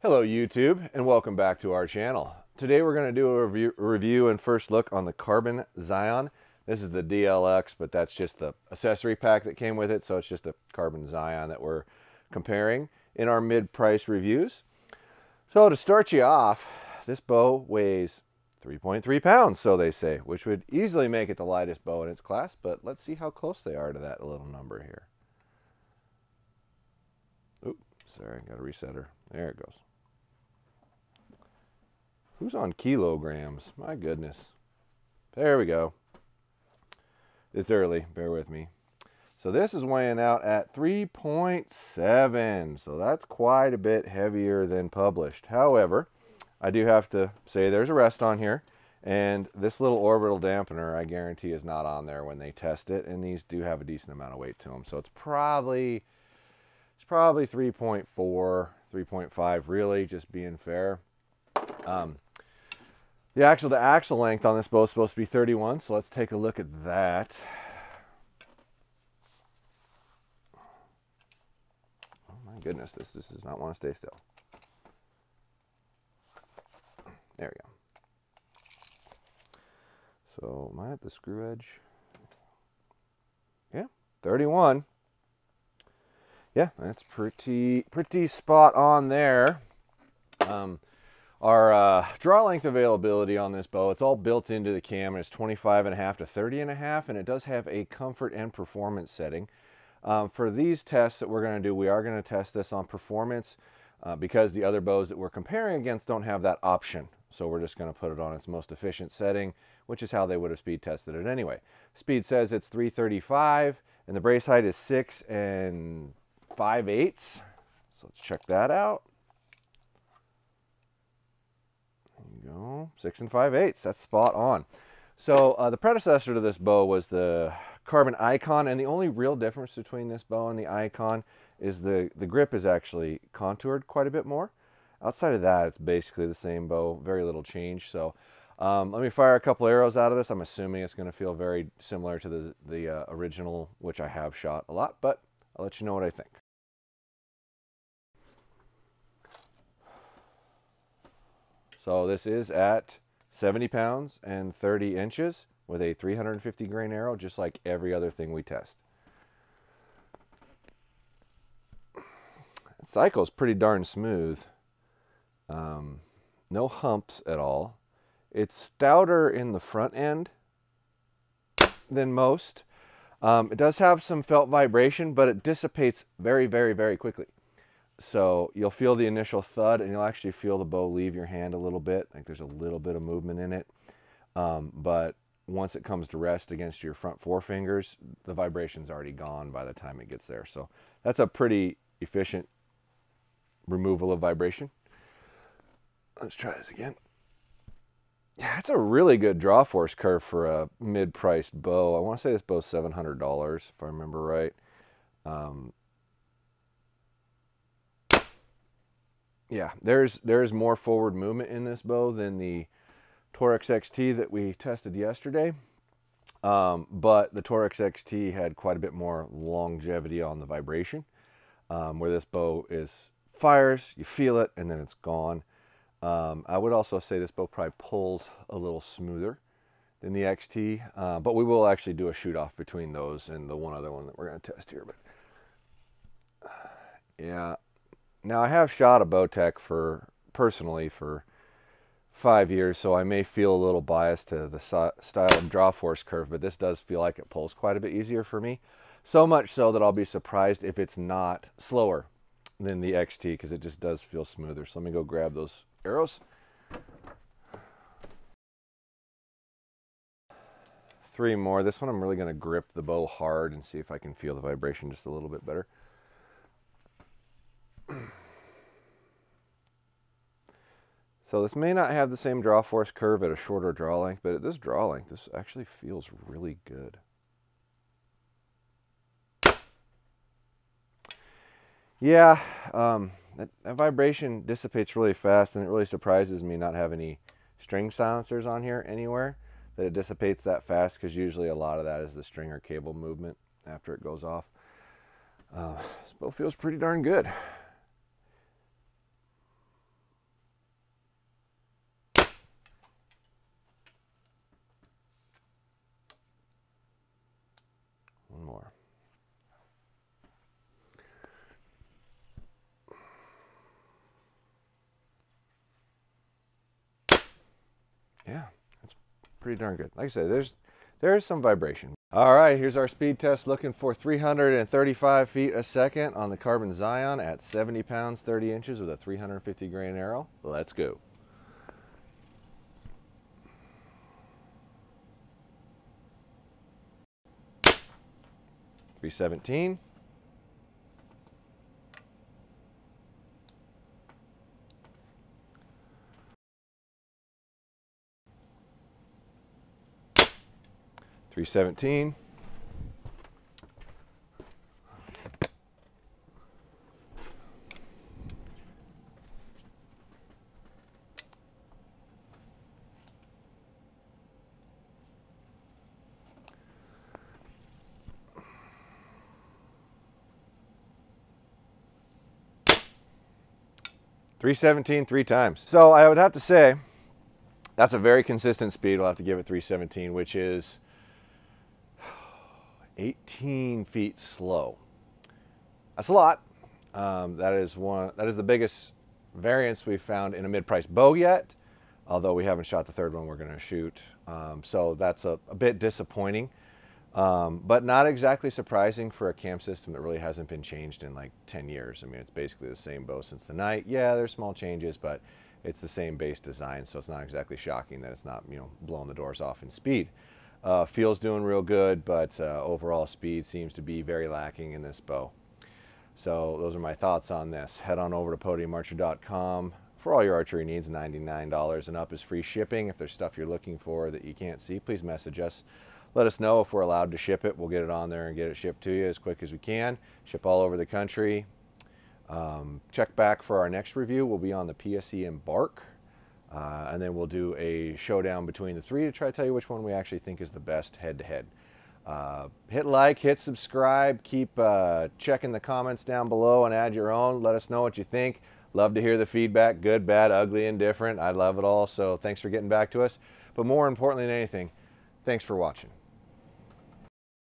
Hello YouTube and welcome back to our channel. Today we're going to do a review, review, and first look on the Carbon Zion. This is the DLX but that's just the accessory pack that came with it so it's just a Carbon Zion that we're comparing in our mid-price reviews. So to start you off, this bow weighs 3.3 pounds so they say which would easily make it the lightest bow in its class but let's see how close they are to that little number here. Sorry, got to reset her. There it goes. Who's on kilograms? My goodness. There we go. It's early. Bear with me. So this is weighing out at 3.7. So that's quite a bit heavier than published. However, I do have to say there's a rest on here. And this little orbital dampener, I guarantee, is not on there when they test it. And these do have a decent amount of weight to them. So it's probably, probably 3.4, 3.5, really, just being fair. Um, the axle to axle length on this bow is supposed to be 31, so let's take a look at that. Oh my goodness, this, this does not want to stay still. There we go. So am I at the screw edge? Yeah, 31. Yeah, that's pretty pretty spot on there. Um, our uh, draw length availability on this bow, it's all built into the cam and it's 25 and a half to 30 and a half and it does have a comfort and performance setting. Um, for these tests that we're going to do, we are going to test this on performance uh, because the other bows that we're comparing against don't have that option. So we're just going to put it on its most efficient setting, which is how they would have speed tested it anyway. Speed says it's 335 and the brace height is 6 and 5 eighths. So let's check that out. There you go. Six and five eighths. That's spot on. So uh, the predecessor to this bow was the Carbon Icon, and the only real difference between this bow and the Icon is the, the grip is actually contoured quite a bit more. Outside of that, it's basically the same bow, very little change. So um, let me fire a couple arrows out of this. I'm assuming it's going to feel very similar to the, the uh, original, which I have shot a lot, but I'll let you know what I think. So this is at 70 pounds and 30 inches with a 350 grain arrow, just like every other thing we test. Cycle is pretty darn smooth. Um, no humps at all. It's stouter in the front end than most. Um, it does have some felt vibration, but it dissipates very, very, very quickly. So you'll feel the initial thud and you'll actually feel the bow leave your hand a little bit. Like there's a little bit of movement in it. Um, but once it comes to rest against your front four fingers, the vibration's already gone by the time it gets there. So that's a pretty efficient removal of vibration. Let's try this again. Yeah, that's a really good draw force curve for a mid-priced bow. I want to say this bow's $700 if I remember right. Um, yeah, there's there's more forward movement in this bow than the Torrex XT that we tested yesterday. Um, but the Torrex XT had quite a bit more longevity on the vibration, um, where this bow is fires, you feel it, and then it's gone. Um, I would also say this bow probably pulls a little smoother than the XT, uh, but we will actually do a shoot off between those and the one other one that we're going to test here. But uh, yeah, now I have shot a Bowtech for personally for five years, so I may feel a little biased to the style of draw force curve, but this does feel like it pulls quite a bit easier for me. So much so that I'll be surprised if it's not slower than the XT because it just does feel smoother. So let me go grab those arrows. Three more. This one I'm really going to grip the bow hard and see if I can feel the vibration just a little bit better. So this may not have the same draw force curve at a shorter draw length, but at this draw length, this actually feels really good. Yeah, um, that, that, vibration dissipates really fast, and it really surprises me not having any string silencers on here anywhere, that it dissipates that fast, because usually a lot of that is the string or cable movement after it goes off. Uh, this bow feels pretty darn good. Yeah, that's pretty darn good. Like I said, there's there is some vibration. All right, here's our speed test looking for 335 feet a second on the Carbon Zion at 70 pounds, 30 inches with a 350 grain arrow. Let's go. Three seventeen. 317. Three seventeen three times. So I would have to say that's a very consistent speed. We'll have to give it 317, which is 18 feet slow. That's a lot. Um, that is one. That is the biggest variance we've found in a mid-price bow yet. Although we haven't shot the third one we're going to shoot, um, so that's a, a bit disappointing, um, but not exactly surprising for a cam system that really hasn't been changed in like 10 years. I mean, it's basically the same bow since the Knight. Yeah, there's small changes, but it's the same base design, so it's not exactly shocking that it's not you know blowing the doors off in speed. Uh, feels doing real good, but uh, overall speed seems to be very lacking in this bow. So those are my thoughts on this. Head on over to podiumarcher.com for all your archery needs. $99 and up is free shipping. If there's stuff you're looking for that you can't see, please message us. Let us know if we're allowed to ship it. We'll get it on there and get it shipped to you as quick as we can. Ship all over the country. Um, check back for our next review. We'll be on the PSE Embark. Uh, and then we'll do a showdown between the three to try to tell you which one we actually think is the best head to head. Uh, hit like, hit subscribe, keep uh, checking the comments down below and add your own. Let us know what you think. Love to hear the feedback, good, bad, ugly, indifferent. I love it all. So thanks for getting back to us. But more importantly than anything, thanks for watching.